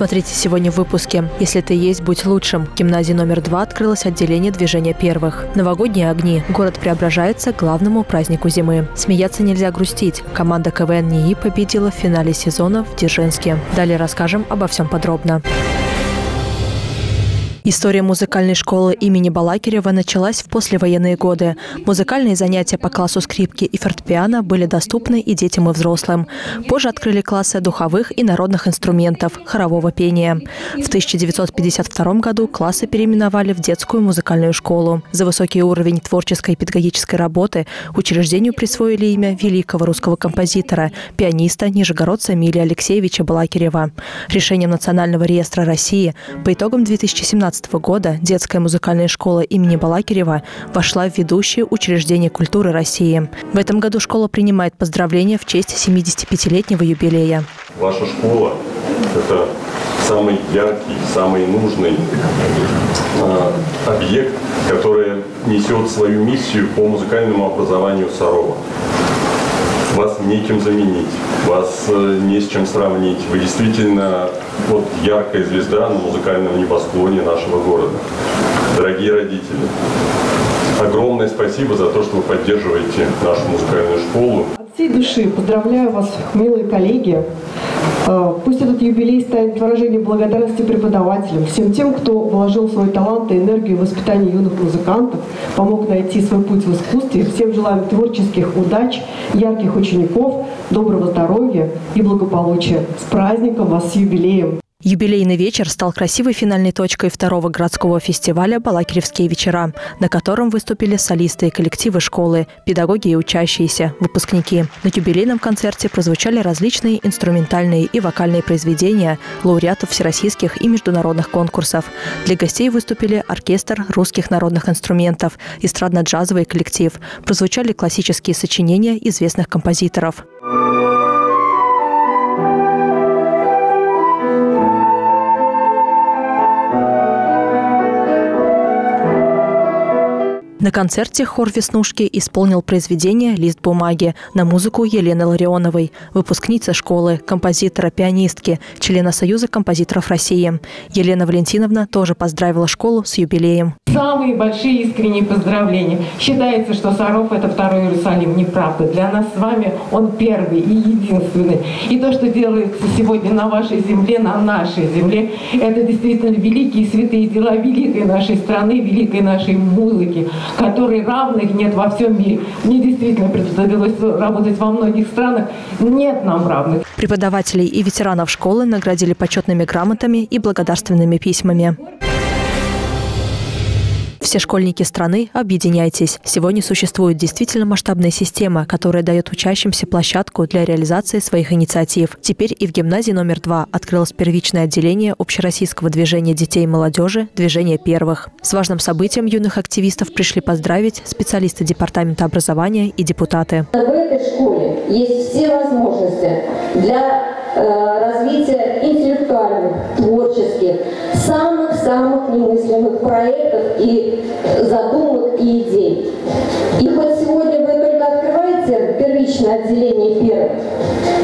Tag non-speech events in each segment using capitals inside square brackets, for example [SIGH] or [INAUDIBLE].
Смотрите сегодня в выпуске. Если ты есть, будь лучшим. В гимназии номер два открылось отделение движения первых. Новогодние огни. Город преображается к главному празднику зимы. Смеяться нельзя грустить. Команда КВН НИИ победила в финале сезона в Дзержинске. Далее расскажем обо всем подробно. История музыкальной школы имени Балакирева началась в послевоенные годы. Музыкальные занятия по классу скрипки и фортепиано были доступны и детям, и взрослым. Позже открыли классы духовых и народных инструментов, хорового пения. В 1952 году классы переименовали в детскую музыкальную школу. За высокий уровень творческой и педагогической работы учреждению присвоили имя великого русского композитора, пианиста Нижегородца Эмилия Алексеевича Балакирева. Решением Национального реестра России по итогам 2017 2017 года детская музыкальная школа имени Балакирева вошла в ведущие учреждения культуры России. В этом году школа принимает поздравления в честь 75-летнего юбилея. Ваша школа – это самый яркий, самый нужный э, объект, который несет свою миссию по музыкальному образованию Сарова вас неким заменить, вас э, не с чем сравнить. Вы действительно вот яркая звезда на музыкальном небосклоне нашего города. Дорогие родители, огромное спасибо за то, что вы поддерживаете нашу музыкальную школу. От всей души поздравляю вас, милые коллеги. Э, пусть этот юбилей станет выражением благодарности преподавателям, всем тем, кто вложил свой талант и энергию в воспитание юных музыкантов, помог найти свой путь в искусстве. Всем желаем творческих удач, ярких учеников, доброго здоровья и благополучия. С праздником вас, с юбилеем! Юбилейный вечер стал красивой финальной точкой второго городского фестиваля «Балакиревские вечера», на котором выступили солисты и коллективы школы, педагоги и учащиеся, выпускники. На юбилейном концерте прозвучали различные инструментальные и вокальные произведения лауреатов всероссийских и международных конкурсов. Для гостей выступили оркестр русских народных инструментов, эстрадно-джазовый коллектив. Прозвучали классические сочинения известных композиторов. На концерте хор «Веснушки» исполнил произведение «Лист бумаги» на музыку Елены Ларионовой, выпускницы школы, композитора, пианистки, члена Союза композиторов России. Елена Валентиновна тоже поздравила школу с юбилеем. Самые большие искренние поздравления. Считается, что Саров – это второй Иерусалим. Неправда. Для нас с вами он первый и единственный. И то, что делается сегодня на вашей земле, на нашей земле, это действительно великие святые дела великой нашей страны, великой нашей музыки которой равных нет во всем мире. Мне действительно довелось работать во многих странах. Нет нам равных. Преподавателей и ветеранов школы наградили почетными грамотами и благодарственными письмами. Все школьники страны, объединяйтесь. Сегодня существует действительно масштабная система, которая дает учащимся площадку для реализации своих инициатив. Теперь и в гимназии номер два открылось первичное отделение общероссийского движения детей и молодежи «Движение первых». С важным событием юных активистов пришли поздравить специалисты Департамента образования и депутаты. В этой школе есть все возможности для Э, развития интеллектуальных, творческих, самых-самых немыслимых проектов и задумок и идей. И хоть сегодня вы только открываете первичное отделение первых,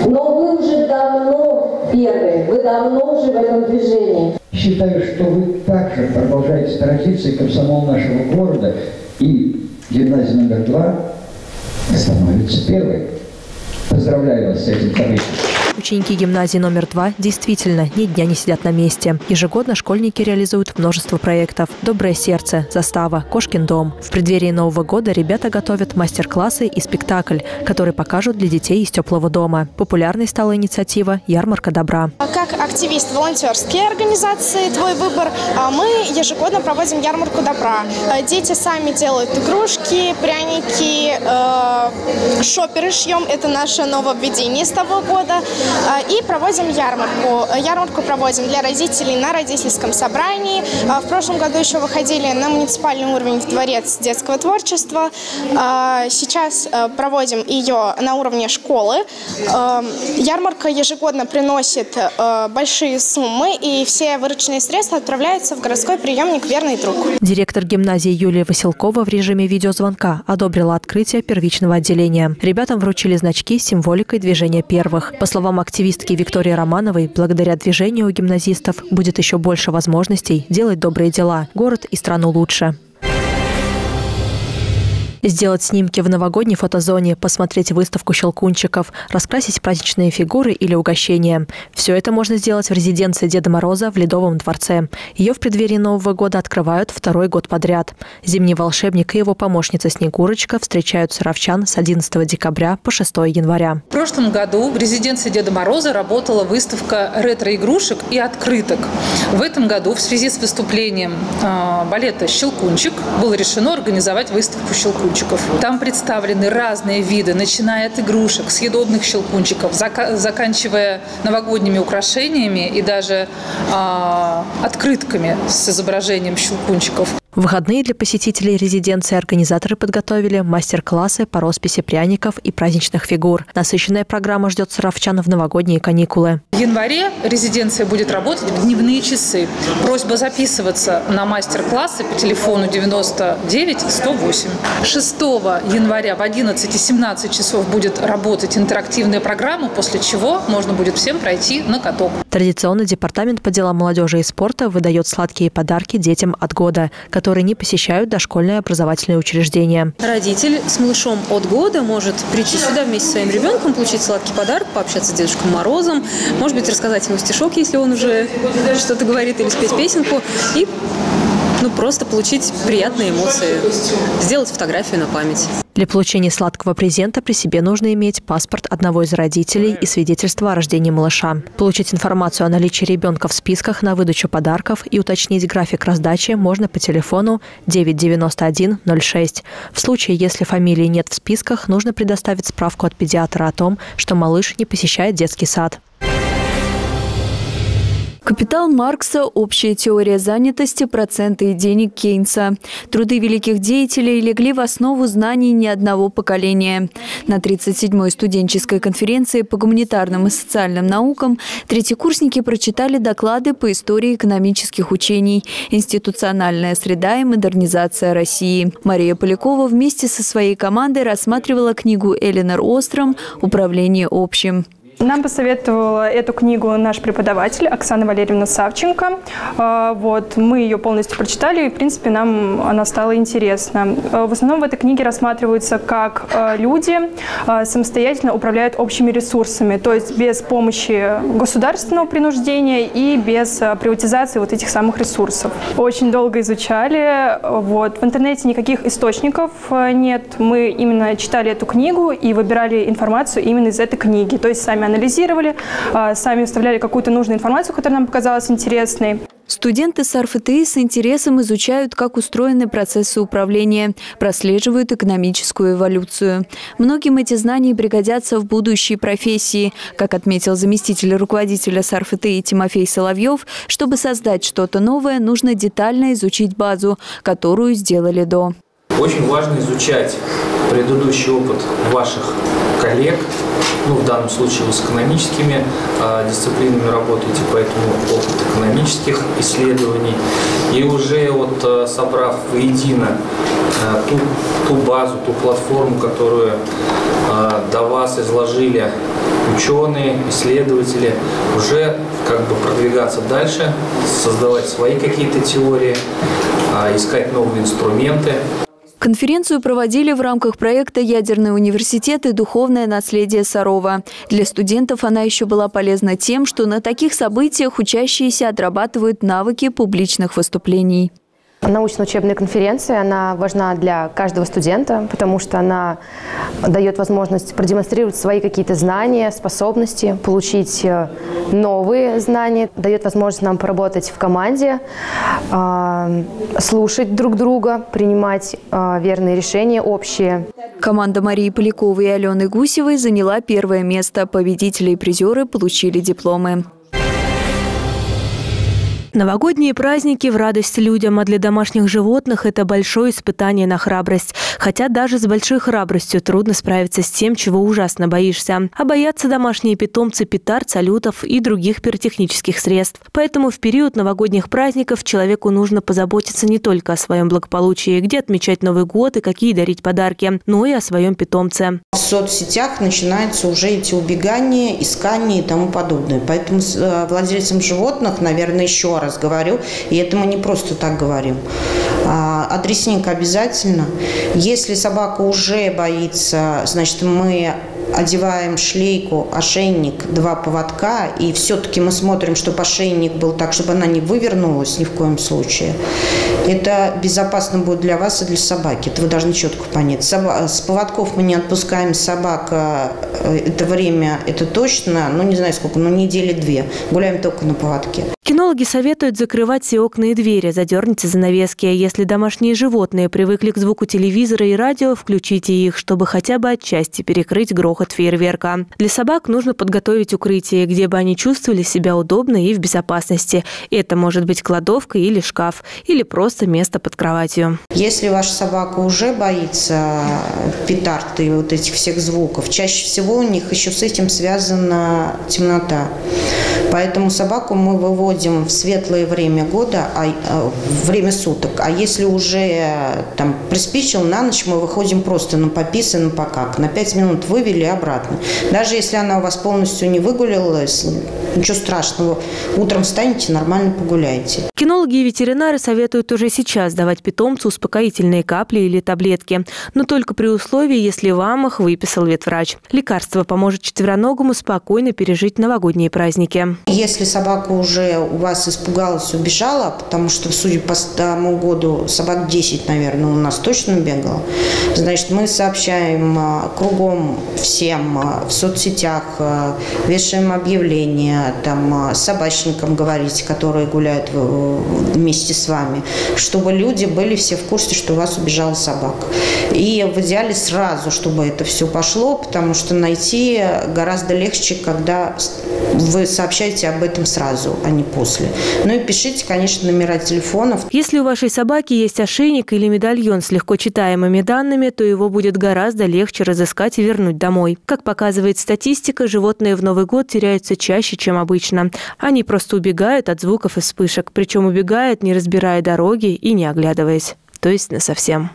но вы уже давно первые, вы давно уже в этом движении. Считаю, что вы также продолжаете традиции комсомол нашего города и гимназия номер два становится первой. Поздравляю вас с этим событием. Ученики гимназии номер два действительно ни дня не сидят на месте. Ежегодно школьники реализуют множество проектов. «Доброе сердце», «Застава», «Кошкин дом». В преддверии Нового года ребята готовят мастер-классы и спектакль, который покажут для детей из теплого дома. Популярной стала инициатива «Ярмарка добра». Как активист волонтерской организации «Твой выбор» а, мы ежегодно проводим ярмарку добра. А, дети сами делают игрушки, пряники, э, шоперы шьем. Это наше нововведение с того года. А, и проводим ярмарку. Ярмарку проводим для родителей на родительском собрании. А, в прошлом году еще выходили на муниципальный уровень в Дворец детского творчества. А, сейчас проводим ее на уровне школы. Ярмарка ежегодно приносит большие суммы, и все вырученные средства отправляются в городской приемник «Верный друг». Директор гимназии Юлия Василкова в режиме видеозвонка одобрила открытие первичного отделения. Ребятам вручили значки с символикой движения первых. По словам активистки Виктории Романовой, благодаря движению у гимназистов будет еще больше возможностей делать добрые дела, город и страну лучше. Сделать снимки в новогодней фотозоне, посмотреть выставку щелкунчиков, раскрасить праздничные фигуры или угощения. Все это можно сделать в резиденции Деда Мороза в Ледовом дворце. Ее в преддверии Нового года открывают второй год подряд. Зимний волшебник и его помощница Снегурочка встречают саровчан с 11 декабря по 6 января. В прошлом году в резиденции Деда Мороза работала выставка ретро-игрушек и открыток. В этом году в связи с выступлением э, балета «Щелкунчик» было решено организовать выставку «Щелкунчик» щелкунчиков. Там представлены разные виды, начиная от игрушек, съедобных щелкунчиков, зак заканчивая новогодними украшениями и даже э, открытками с изображением щелкунчиков. В выходные для посетителей резиденции организаторы подготовили мастер-классы по росписи пряников и праздничных фигур. Насыщенная программа ждет саровчан в новогодние каникулы. В январе резиденция будет работать в дневные часы. Просьба записываться на мастер-классы по телефону 99 108. 6 января в 11 и 17 часов будет работать интерактивная программа, после чего можно будет всем пройти на каток. Традиционно Департамент по делам молодежи и спорта выдает сладкие подарки детям от года, которые которые не посещают дошкольное образовательное учреждение. Родитель с малышом от года может прийти сюда вместе со своим ребенком, получить сладкий подарок, пообщаться с Дедушкой Морозом, может быть, рассказать ему стишок, если он уже что-то говорит, или спеть песенку, и ну, просто получить приятные эмоции, сделать фотографию на память. Для получения сладкого презента при себе нужно иметь паспорт одного из родителей и свидетельство о рождении малыша. Получить информацию о наличии ребенка в списках на выдачу подарков и уточнить график раздачи можно по телефону 99106. В случае, если фамилии нет в списках, нужно предоставить справку от педиатра о том, что малыш не посещает детский сад. Капитал Маркса, общая теория занятости, проценты и денег Кейнса. Труды великих деятелей легли в основу знаний ни одного поколения. На 37-й студенческой конференции по гуманитарным и социальным наукам третьекурсники прочитали доклады по истории экономических учений, институциональная среда и модернизация России. Мария Полякова вместе со своей командой рассматривала книгу Эленор Остром «Управление общим». Нам посоветовала эту книгу наш преподаватель Оксана Валерьевна Савченко. А, вот, мы ее полностью прочитали, и, в принципе, нам она стала интересна. А, в основном в этой книге рассматриваются, как а, люди самостоятельно управляют общими ресурсами, то есть без помощи государственного принуждения и без приватизации вот этих самых ресурсов. Очень долго изучали. Вот. В интернете никаких источников нет. Мы именно читали эту книгу и выбирали информацию именно из этой книги. То есть сами анализировали, а, сами вставляли какую-то нужную информацию, которая нам показалась интересной. Студенты с РФТИ с интересом изучают, как устроены процессы управления, прослеживают экономическую эволюцию. Многим эти знания пригодятся в будущей профессии. Как отметил заместитель руководителя СарФТИ Тимофей Соловьев, чтобы создать что-то новое, нужно детально изучить базу, которую сделали до. Очень важно изучать предыдущий опыт ваших коллег, ну, в данном случае вы с экономическими э, дисциплинами работаете, поэтому опыт экономических исследований. И уже вот э, собрав воедино э, ту, ту базу, ту платформу, которую э, до вас изложили ученые, исследователи, уже как бы продвигаться дальше, создавать свои какие-то теории, искать новые инструменты. Конференцию проводили в рамках проекта «Ядерный университет и духовное наследие Сарова». Для студентов она еще была полезна тем, что на таких событиях учащиеся отрабатывают навыки публичных выступлений. Научно-учебная конференция, она важна для каждого студента, потому что она дает возможность продемонстрировать свои какие-то знания, способности, получить э, новые знания, дает возможность нам поработать в команде, а, слушать друг друга, принимать а, верные решения общие. Команда Марии Поляковой и Алены Гусевой заняла первое место. Победители и призеры получили дипломы. Новогодние праздники в радость людям, а для домашних животных это большое испытание на храбрость. Хотя даже с большой храбростью трудно справиться с тем, чего ужасно боишься. А боятся домашние питомцы петард, салютов и других пиротехнических средств. Поэтому в период новогодних праздников человеку нужно позаботиться не только о своем благополучии, где отмечать Новый год и какие дарить подарки, но и о своем питомце. В соцсетях начинаются уже эти убегания, искания и тому подобное. Поэтому э, владельцам животных, наверное, еще раз раз говорю, и это мы не просто так говорим. А, адресник обязательно. Если собака уже боится, значит, мы одеваем шлейку, ошейник, два поводка, и все-таки мы смотрим, чтобы ошейник был так, чтобы она не вывернулась ни в коем случае. Это безопасно будет для вас и для собаки. Это вы должны четко понять. С поводков мы не отпускаем собака э, это время, это точно, ну не знаю сколько, ну недели две. Гуляем только на поводке. Кинологи советуют закрывать все окна и двери, задерните занавески. Если домашние животные привыкли к звуку телевизора и радио, включите их, чтобы хотя бы отчасти перекрыть грохот фейерверка. Для собак нужно подготовить укрытие, где бы они чувствовали себя удобно и в безопасности. Это может быть кладовка или шкаф, или просто место под кроватью. Если ваша собака уже боится петард и вот этих всех звуков, чаще всего у них еще с этим связана темнота. Поэтому собаку мы выводим в светлое время года, а, а, время суток. А если уже там приспичил, на ночь мы выходим просто на попис и на покак. На 5 минут вывели и обратно. Даже если она у вас полностью не выгулялась, ничего страшного. Утром встанете, нормально погуляете. Кинологи и ветеринары советуют уже сейчас давать питомцу успокоительные капли или таблетки. Но только при условии, если вам их выписал ветврач. Лекарство поможет четвероногому спокойно пережить новогодние праздники. Если собака уже у вас испугалась, убежала, потому что, судя по тому году, собак 10, наверное, у нас точно бегало, значит, мы сообщаем а, кругом всем а, в соцсетях, а, вешаем объявления, там, собачникам говорить, которые гуляют вместе с вами, чтобы люди были все в курсе, что у вас убежала собака. И в идеале сразу, чтобы это все пошло, потому что найти гораздо легче, когда вы сообщаете об этом сразу, а не после. Ну и пишите, конечно, номера телефонов. Если у вашей собаки есть ошейник или медальон с легко читаемыми данными, то его будет гораздо легче разыскать и вернуть домой. Как показывает статистика, животные в Новый год теряются чаще, чем обычно. Они просто убегают от звуков и вспышек, причем убегают, не разбирая дороги и не оглядываясь. То есть на совсем.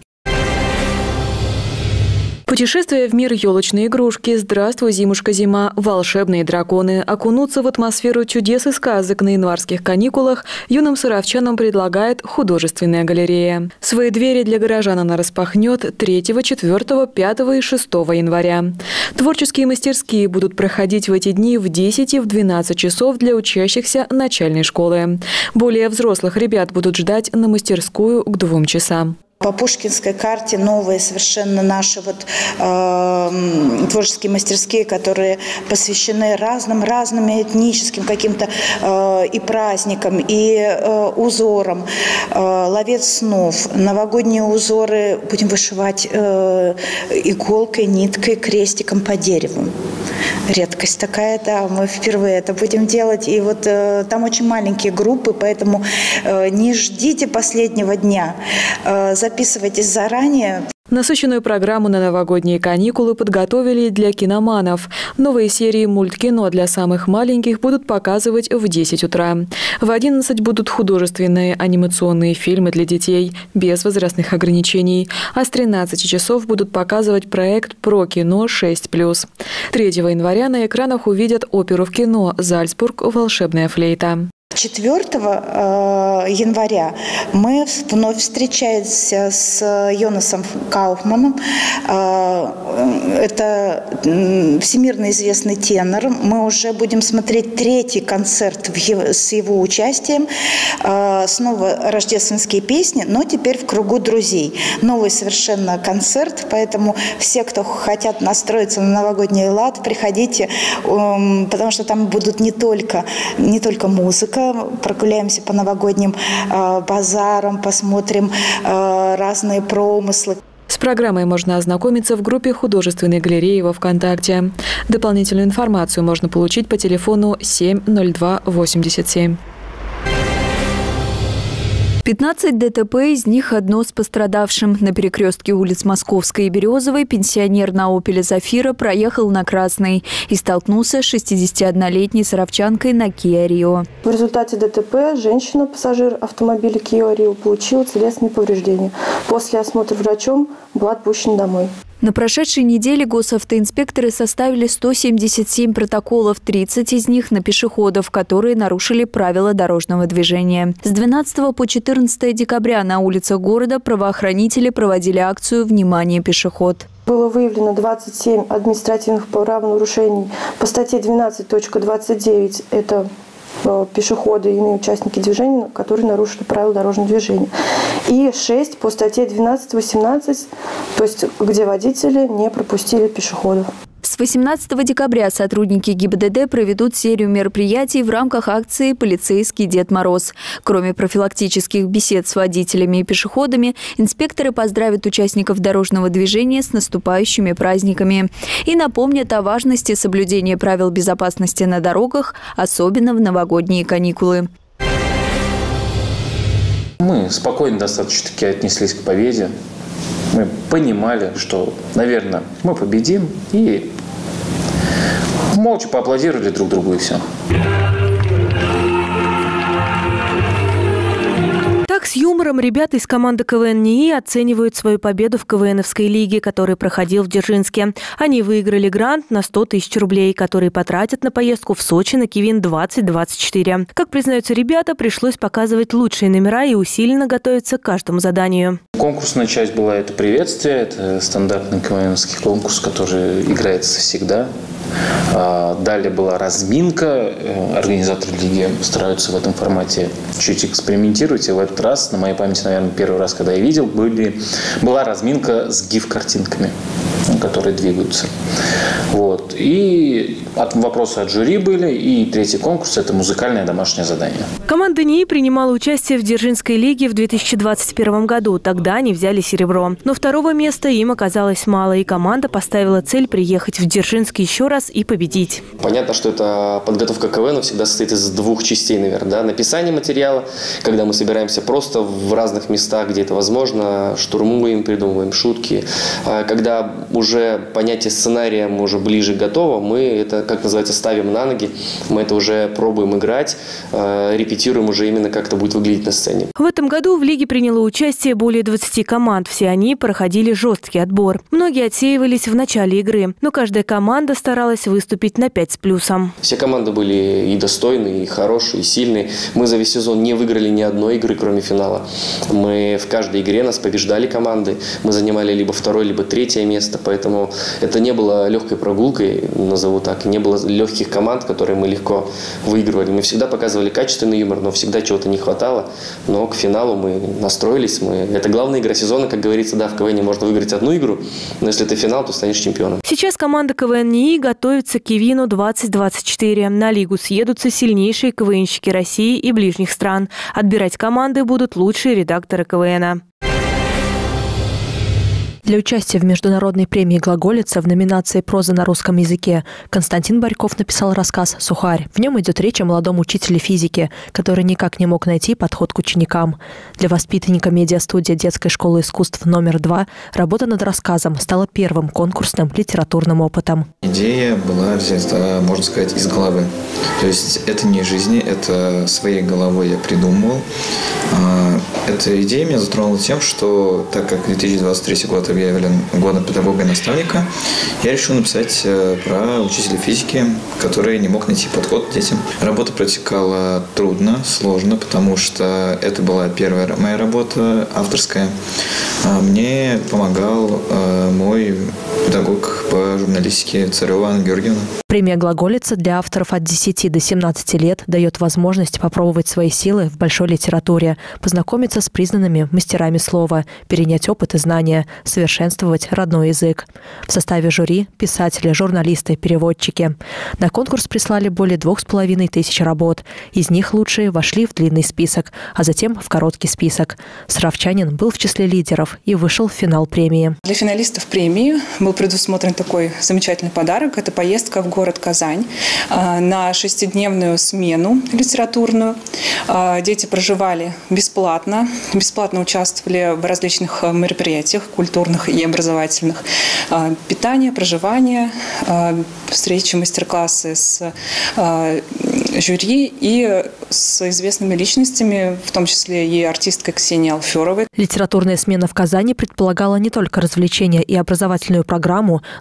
Путешествие в мир елочной игрушки, здравствуй, зимушка-зима, волшебные драконы, окунуться в атмосферу чудес и сказок на январских каникулах юным сыровчанам предлагает художественная галерея. Свои двери для горожан она распахнет 3, 4, 5 и 6 января. Творческие мастерские будут проходить в эти дни в 10 и в 12 часов для учащихся начальной школы. Более взрослых ребят будут ждать на мастерскую к двум часам по Пушкинской карте новые совершенно наши вот э, творческие мастерские, которые посвящены разным разным этническим каким-то э, и праздникам, и э, узорам. Э, ловец снов, новогодние узоры будем вышивать э, иголкой, ниткой, крестиком по дереву. Редкость такая, да, мы впервые это будем делать. И вот э, там очень маленькие группы, поэтому э, не ждите последнего дня. Э, записывайтесь заранее. Насыщенную программу на новогодние каникулы подготовили для киноманов. Новые серии мульткино для самых маленьких будут показывать в 10 утра. В 11 будут художественные анимационные фильмы для детей без возрастных ограничений. А с 13 часов будут показывать проект «Про кино 6+.» 3 января на экранах увидят оперу в кино «Зальцбург. Волшебная флейта». 4 э, января мы вновь встречаемся с Йонасом Кауфманом. Э, это всемирно известный тенор. Мы уже будем смотреть третий концерт с его участием. Э, снова рождественские песни, но теперь в кругу друзей. Новый совершенно концерт, поэтому все, кто хотят настроиться на новогодний лад, приходите, эм, потому что там будут не только, не только музыка, прогуляемся по новогодним э, базарам, посмотрим э, разные промыслы. С программой можно ознакомиться в группе художественной галереи во ВКонтакте. Дополнительную информацию можно получить по телефону 70287. 15 ДТП, из них одно с пострадавшим. На перекрестке улиц Московской и Березовой пенсионер на «Опеле Зафира» проехал на красный и столкнулся с 61-летней саровчанкой на Kia Rio. В результате ДТП женщина, пассажир автомобиля Kia Rio, получила телесные повреждения. После осмотра врачом была отпущена домой. На прошедшей неделе госавтоинспекторы составили 177 протоколов, 30 из них на пешеходов, которые нарушили правила дорожного движения. С 12 по 14 декабря на улицах города правоохранители проводили акцию «Внимание, пешеход». Было выявлено 27 административных правонарушений по статье 12.29. Это пешеходы и иные участники движения, которые нарушили правила дорожного движения. И 6 по статье 12-18, то есть где водители не пропустили пешеходов. С 18 декабря сотрудники ГИБДД проведут серию мероприятий в рамках акции «Полицейский Дед Мороз». Кроме профилактических бесед с водителями и пешеходами, инспекторы поздравят участников дорожного движения с наступающими праздниками и напомнят о важности соблюдения правил безопасности на дорогах, особенно в новогодние каникулы. Мы спокойно достаточно-таки отнеслись к победе мы понимали, что, наверное, мы победим, и молча поаплодировали друг другу и все. Так, с юмором ребята из команды КВН НИИ оценивают свою победу в КВНовской лиге, который проходил в Дзержинске. Они выиграли грант на 100 тысяч рублей, которые потратят на поездку в Сочи на Кивин 2024. Как признаются ребята, пришлось показывать лучшие номера и усиленно готовиться к каждому заданию. Конкурсная часть была это приветствие, это стандартный КВНовский конкурс, который играется всегда. А, далее была разминка. Э, организаторы лиги стараются в этом формате чуть экспериментировать. И в этот раз, на моей памяти, наверное, первый раз, когда я видел, были, была разминка с гиф-картинками которые двигаются. Вот. И от, вопросы от жюри были. И третий конкурс – это музыкальное домашнее задание. Команда НИИ принимала участие в Дзержинской лиге в 2021 году. Тогда они взяли серебро. Но второго места им оказалось мало, и команда поставила цель приехать в Дзержинск еще раз и победить. Понятно, что это подготовка КВН всегда состоит из двух частей, наверное. Да? Написание материала, когда мы собираемся просто в разных местах, где это возможно, штурмуем, придумываем шутки. А когда уже понятие сценария мы уже ближе готово, мы это, как называется, ставим на ноги, мы это уже пробуем играть, э, репетируем уже именно, как это будет выглядеть на сцене. В этом году в лиге приняло участие более 20 команд. Все они проходили жесткий отбор. Многие отсеивались в начале игры, но каждая команда старалась выступить на 5 с плюсом. Все команды были и достойные, и хорошие, и сильные. Мы за весь сезон не выиграли ни одной игры, кроме финала. Мы в каждой игре нас побеждали команды. Мы занимали либо второе, либо третье место. Поэтому это не было легкой прогулкой, назову так, не было легких команд, которые мы легко выигрывали. Мы всегда показывали качественный юмор, но всегда чего-то не хватало. Но к финалу мы настроились. Мы... Это главная игра сезона, как говорится, да, в КВН можно выиграть одну игру, но если это финал, то станешь чемпионом. Сейчас команда КВН НИИ готовится к Кивину 2024. На лигу съедутся сильнейшие КВНщики России и ближних стран. Отбирать команды будут лучшие редакторы КВНа. Для участия в международной премии «Глаголица» в номинации «Проза на русском языке» Константин Барьков написал рассказ «Сухарь». В нем идет речь о молодом учителе физики, который никак не мог найти подход к ученикам. Для воспитанника медиастудии детской школы искусств номер два работа над рассказом стала первым конкурсным литературным опытом. Идея была взята, можно сказать, из головы. То есть это не жизни, это своей головой я придумывал. А, эта идея меня затронула тем, что так как 2023 год объявлен годом педагога и наставника, я решил написать э, про учителя физики, который не мог найти подход к детям. Работа протекала трудно, сложно, потому что это была первая моя работа авторская. А мне помогал э, мой педагог по журналистике Царева Анна Георгиевна. Премия «Глаголица» для авторов от 10 до 17 лет дает возможность попробовать свои силы в большой литературе, познакомиться с признанными мастерами слова, перенять опыт и знания, совершенствовать родной язык. В составе жюри – писатели, журналисты, переводчики. На конкурс прислали более двух с половиной тысяч работ. Из них лучшие вошли в длинный список, а затем в короткий список. Сравчанин был в числе лидеров и вышел в финал премии. Для финалистов премии был предусмотрен такой замечательный подарок. Это поездка в город Казань на шестидневную смену литературную. Дети проживали бесплатно, бесплатно участвовали в различных мероприятиях культурных и образовательных. Питание, проживание, встречи, мастер-классы с жюри и с известными личностями, в том числе и артисткой Ксенией Алферовой. Литературная смена в Казани предполагала не только развлечения и образовательную программу,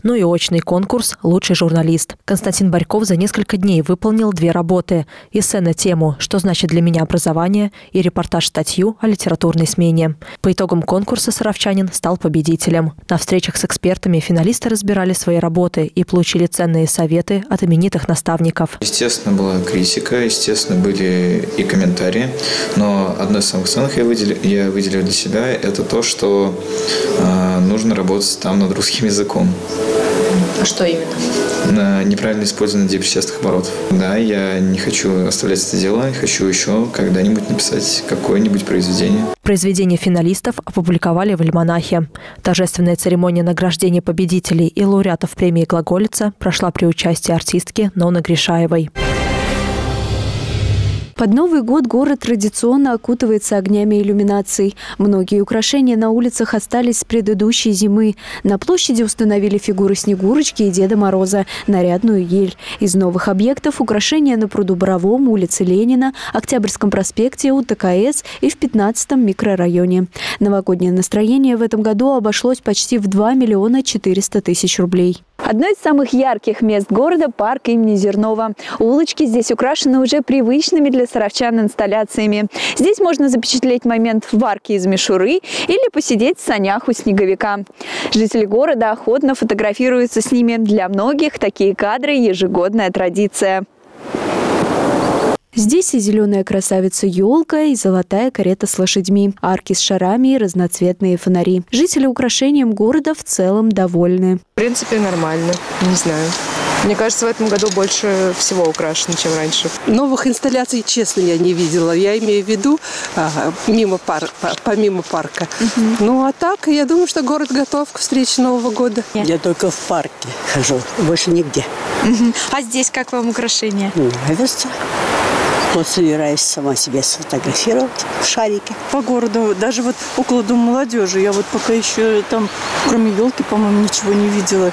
но и очный конкурс «Лучший журналист». Константин Барьков за несколько дней выполнил две работы. Эссе на тему «Что значит для меня образование» и репортаж-статью о литературной смене. По итогам конкурса Саровчанин стал победителем. На встречах с экспертами финалисты разбирали свои работы и получили ценные советы от именитых наставников. Естественно, была критика, естественно, были и комментарии, но одно из самых ценных я выделил, я выделил для себя это то, что нужно работать там над русским языком. А что именно? На неправильное использование депричастных оборотов. Да, я не хочу оставлять это дело, хочу еще когда-нибудь написать какое-нибудь произведение. Произведения финалистов опубликовали в «Альманахе». Торжественная церемония награждения победителей и лауреатов премии «Глаголица» прошла при участии артистки Ноны Гришаевой. Под Новый год город традиционно окутывается огнями иллюминаций. Многие украшения на улицах остались с предыдущей зимы. На площади установили фигуры Снегурочки и Деда Мороза, нарядную ель. Из новых объектов украшения на пруду Боровом, улице Ленина, Октябрьском проспекте, у ТКС и в 15-м микрорайоне. Новогоднее настроение в этом году обошлось почти в 2 миллиона 400 тысяч рублей. Одно из самых ярких мест города – парк имени Зернова. Улочки здесь украшены уже привычными для саровчан инсталляциями. Здесь можно запечатлеть момент в арке из мишуры или посидеть в санях у снеговика. Жители города охотно фотографируются с ними. Для многих такие кадры – ежегодная традиция. Здесь и зеленая красавица елка, и золотая карета с лошадьми, арки с шарами и разноцветные фонари. Жители украшением города в целом довольны. В принципе, нормально. Не знаю. Мне кажется, в этом году больше всего украшено, чем раньше. Новых инсталляций, честно, я не видела. Я имею в виду ага, мимо пар, помимо парка. Угу. Ну, а так, я думаю, что город готов к встрече Нового года. Я только в парке хожу, больше нигде. Угу. А здесь как вам украшения? Нравится. Вот собираюсь сама себе сфотографировать в шарике. По городу, даже вот около Дома молодежи, я вот пока еще там, кроме елки, по-моему, ничего не видела.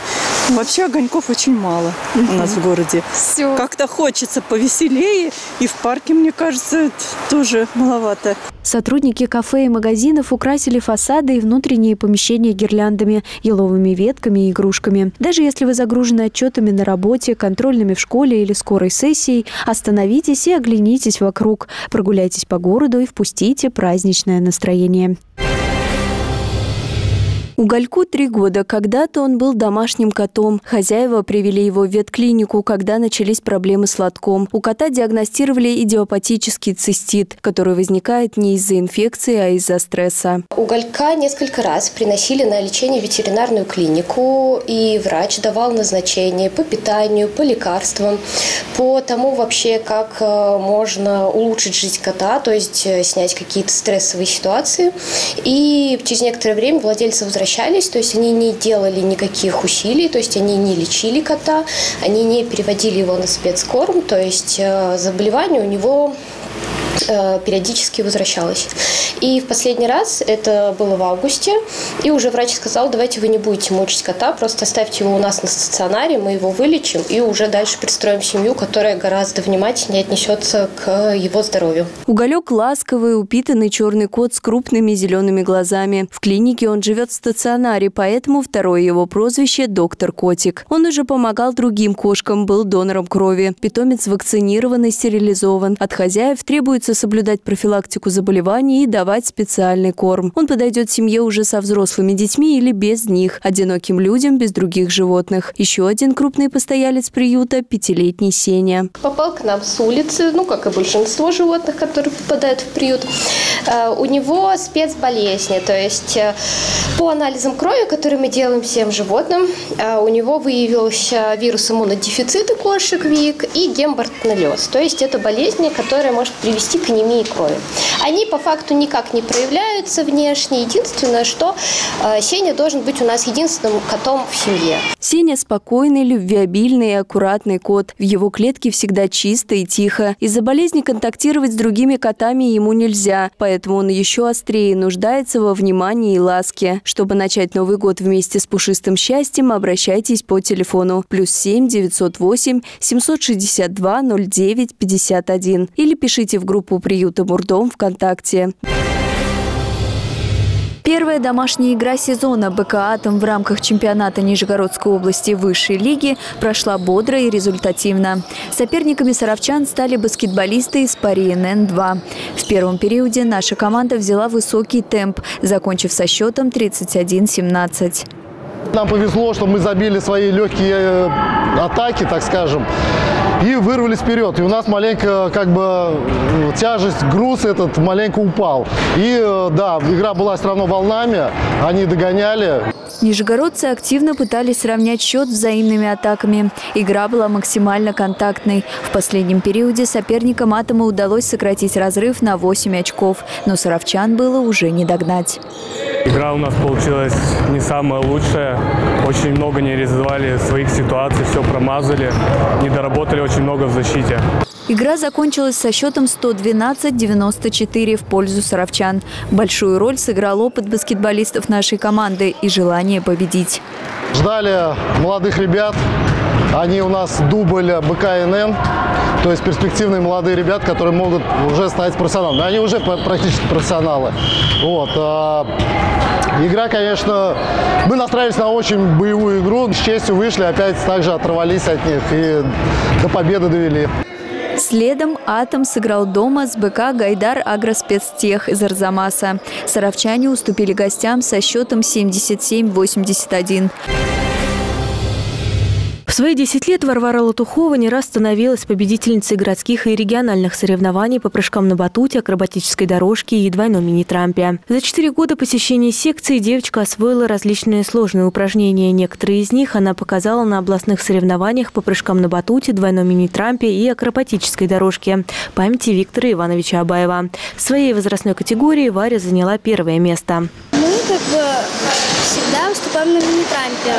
Вообще огоньков очень мало у нас в городе. Все. Как-то хочется повеселее, и в парке, мне кажется, тоже маловато. Сотрудники кафе и магазинов украсили фасады и внутренние помещения гирляндами, еловыми ветками и игрушками. Даже если вы загружены отчетами на работе, контрольными в школе или скорой сессией, остановитесь и оглянитесь вокруг, прогуляйтесь по городу и впустите праздничное настроение. Угольку три года. Когда-то он был домашним котом. Хозяева привели его в ветклинику, когда начались проблемы с лотком. У кота диагностировали идиопатический цистит, который возникает не из-за инфекции, а из-за стресса. Уголька несколько раз приносили на лечение в ветеринарную клинику, и врач давал назначение по питанию, по лекарствам, по тому вообще, как э, можно улучшить жизнь кота, то есть э, снять какие-то стрессовые ситуации. И через некоторое время владельцы возвращались возвращались, то есть они не делали никаких усилий, то есть они не лечили кота, они не переводили его на спецкорм, то есть э, заболевание у него периодически возвращалась. И в последний раз, это было в августе, и уже врач сказал, давайте вы не будете мучить кота, просто оставьте его у нас на стационаре, мы его вылечим и уже дальше пристроим семью, которая гораздо внимательнее отнесется к его здоровью. Уголек ласковый, упитанный черный кот с крупными зелеными глазами. В клинике он живет в стационаре, поэтому второе его прозвище – доктор Котик. Он уже помогал другим кошкам, был донором крови. Питомец вакцинирован и стерилизован. От хозяев требуется соблюдать профилактику заболеваний и давать специальный корм. Он подойдет семье уже со взрослыми детьми или без них, одиноким людям без других животных. Еще один крупный постоялец приюта – пятилетний Сеня. Попал к нам с улицы, ну, как и большинство животных, которые попадают в приют. Э, у него спецболезни, то есть э, по анализам крови, которые мы делаем всем животным, э, у него выявился вирус иммунодефицита кошек ВИК и гембартнолез. То есть это болезни, которая может привести к анемии крови. Они по факту никак не проявляются внешне. Единственное, что э, Сеня должен быть у нас единственным котом в семье. Сеня спокойный, любвеобильный и аккуратный кот. В его клетке всегда чисто и тихо. Из-за болезни контактировать с другими котами ему нельзя, поэтому он еще острее нуждается во внимании и ласке. Чтобы начать Новый год вместе с пушистым счастьем, обращайтесь по телефону плюс 7 908 762 09 51 или пишите в группу приюта Мурдом ВКонтакте. Первая домашняя игра сезона БК «Атом» в рамках чемпионата Нижегородской области высшей лиги прошла бодро и результативно. Соперниками саровчан стали баскетболисты из Пари НН-2. В первом периоде наша команда взяла высокий темп, закончив со счетом 31-17. Нам повезло, что мы забили свои легкие э, атаки, так скажем, и вырвались вперед. И у нас маленько, как бы, тяжесть, груз этот маленько упал. И, э, да, игра была все равно волнами, они догоняли. Нижегородцы активно пытались сравнять счет взаимными атаками. Игра была максимально контактной. В последнем периоде соперникам «Атома» удалось сократить разрыв на 8 очков, но саровчан было уже не догнать. Игра у нас получилась не самая лучшая. Очень много не реализовали своих ситуаций, все промазали, не доработали очень много в защите. Игра закончилась со счетом 112-94 в пользу саровчан. Большую роль сыграл опыт баскетболистов нашей команды и желание победить. Ждали молодых ребят. Они у нас дубль БКНН, то есть перспективные молодые ребята, которые могут уже стать профессионалами. Они уже практически профессионалы. Вот. А, игра, конечно, мы настраивались на очень боевую игру. С честью вышли, опять также оторвались от них и до победы довели. Следом «Атом» сыграл дома с БК «Гайдар Агроспецтех» из Арзамаса. Саровчане уступили гостям со счетом 77-81. В свои 10 лет Варвара Латухова не раз становилась победительницей городских и региональных соревнований по прыжкам на батуте, акробатической дорожке и двойном мини-трампе. За 4 года посещения секции девочка освоила различные сложные упражнения. Некоторые из них она показала на областных соревнованиях по прыжкам на батуте, двойном мини-трампе и акробатической дорожке памяти Виктора Ивановича Абаева. В своей возрастной категории Варя заняла первое место. Мы как бы всегда выступаем на мини-трампе.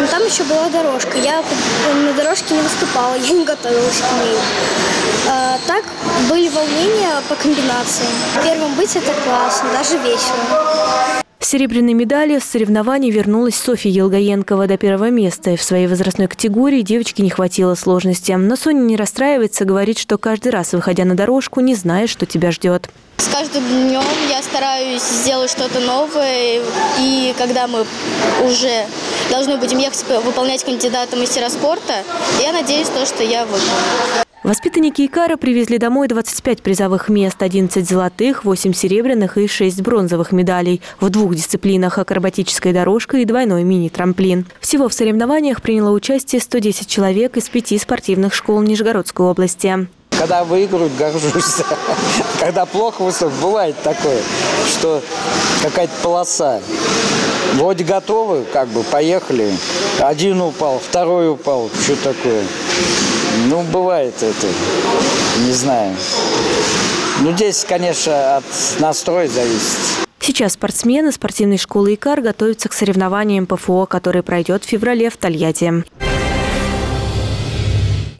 Но там еще была дорожка. Я на дорожке не выступала, [LAUGHS] я не готовилась к ней. А, так были волнения по комбинациям. Первым быть это классно, даже весело. С серебряной медалью с соревнований вернулась Софья Елгаенкова до первого места. В своей возрастной категории девочке не хватило сложности. Но Соня не расстраивается, говорит, что каждый раз, выходя на дорожку, не знаешь, что тебя ждет. С каждым днем я стараюсь сделать что-то новое. И когда мы уже должны будем ехать выполнять кандидата мастера спорта, я надеюсь, то, что я выполню. Воспитанники Икара привезли домой 25 призовых мест, 11 золотых, 8 серебряных и 6 бронзовых медалей в двух дисциплинах – акробатическая дорожка и двойной мини-трамплин. Всего в соревнованиях приняло участие 110 человек из пяти спортивных школ Нижегородской области. Когда выиграют, горжусь. [LAUGHS] Когда плохо выступают, бывает такое, что какая-то полоса. Вроде готовы, как бы, поехали. Один упал, второй упал, что такое. Ну, бывает это, не знаю. Ну, здесь, конечно, от настроя зависит. Сейчас спортсмены спортивной школы ИКАР готовятся к соревнованиям ПФО, который пройдет в феврале в Тольятти.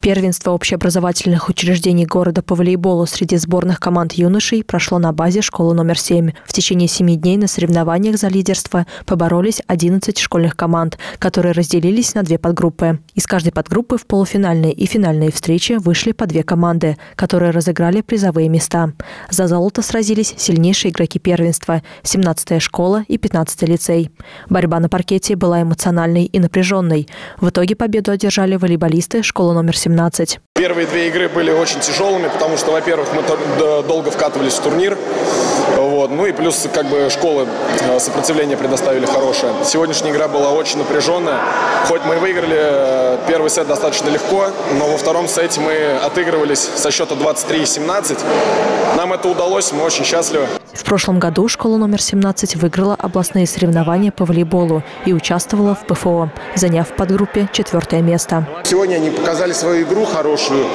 Первенство общеобразовательных учреждений города по волейболу среди сборных команд юношей прошло на базе школы номер 7. В течение семи дней на соревнованиях за лидерство поборолись 11 школьных команд, которые разделились на две подгруппы. Из каждой подгруппы в полуфинальные и финальные встречи вышли по две команды, которые разыграли призовые места. За золото сразились сильнейшие игроки первенства – 17-я школа и 15-й лицей. Борьба на паркете была эмоциональной и напряженной. В итоге победу одержали волейболисты школы номер 17 17. Первые две игры были очень тяжелыми, потому что, во-первых, мы долго вкатывались в турнир. Вот. Ну и плюс как бы школы э, сопротивление предоставили хорошее. Сегодняшняя игра была очень напряженная. Хоть мы выиграли э, первый сет достаточно легко, но во втором сете мы отыгрывались со счета 23-17. Нам это удалось, мы очень счастливы. В прошлом году школа номер 17 выиграла областные соревнования по волейболу и участвовала в ПФО, заняв в подгруппе четвертое место. Сегодня они показали свою игру хорошую.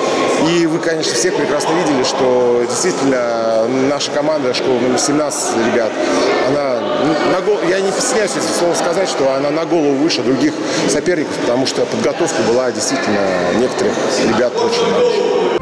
И вы, конечно, все прекрасно видели, что действительно наша команда, школа номер 17, ребят, она на гол... я не постесняюсь это слово сказать, что она на голову выше других соперников, потому что подготовка была действительно некоторых ребят очень хорошей.